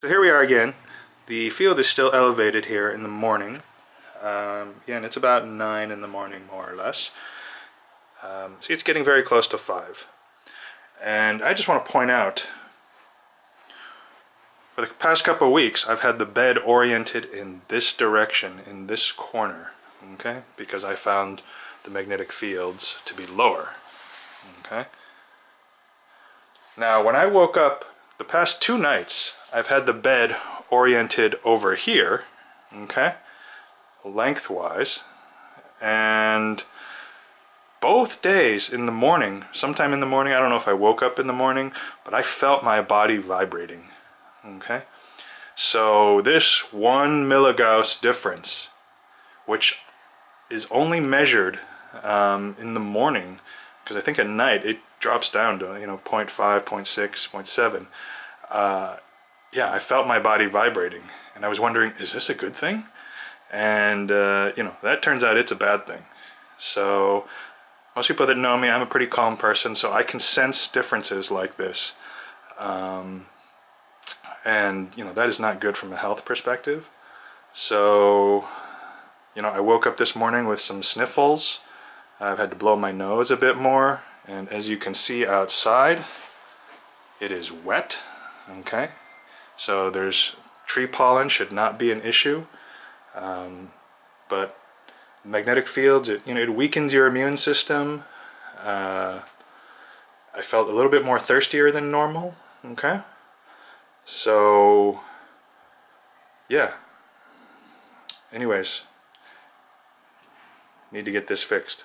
So here we are again. The field is still elevated here in the morning. Um, again, it's about 9 in the morning, more or less. Um, see, it's getting very close to 5. And I just want to point out, for the past couple weeks, I've had the bed oriented in this direction, in this corner, okay? Because I found the magnetic fields to be lower, okay? Now, when I woke up the past two nights, I've had the bed oriented over here, okay, lengthwise, and both days in the morning, sometime in the morning, I don't know if I woke up in the morning, but I felt my body vibrating, okay? So this one milligauss difference, which is only measured um, in the morning, because I think at night it drops down to, you know, 0 0.5, 0 0.6, 0 0.7, uh, yeah, I felt my body vibrating. And I was wondering, is this a good thing? And, uh, you know, that turns out it's a bad thing. So, most people that know me, I'm a pretty calm person, so I can sense differences like this. Um, and, you know, that is not good from a health perspective. So, you know, I woke up this morning with some sniffles. I've had to blow my nose a bit more. And as you can see outside, it is wet, okay? So there's tree pollen should not be an issue. Um, but magnetic fields, it, you know, it weakens your immune system. Uh, I felt a little bit more thirstier than normal, okay? So, yeah. Anyways, need to get this fixed.